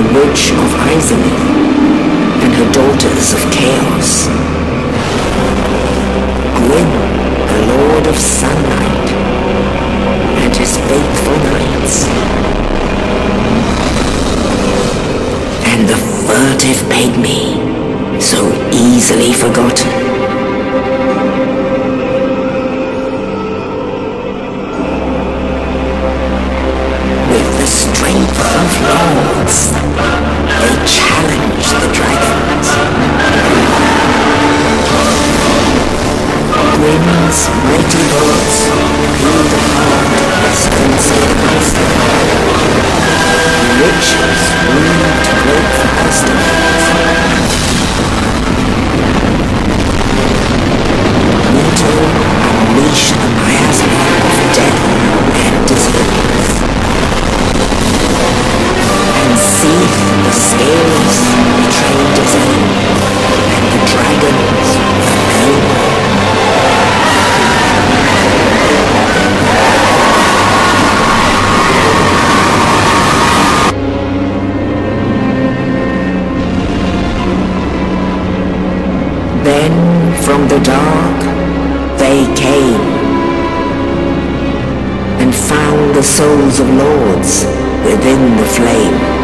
the Witch of Izalith and her daughters of Chaos. Gwyn, the Lord of Sunlight, and his faithful knights. And the furtive pygmy, so easily forgotten. Gwyn's mighty bullets peeled apart Wisconsin Iceland. Then from the dark they came and found the souls of lords within the flame.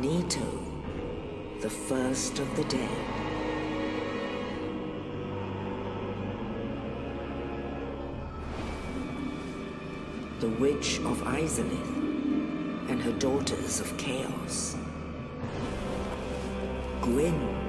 Nito, the first of the dead. The Witch of Izalith and her daughters of Chaos. Gwyn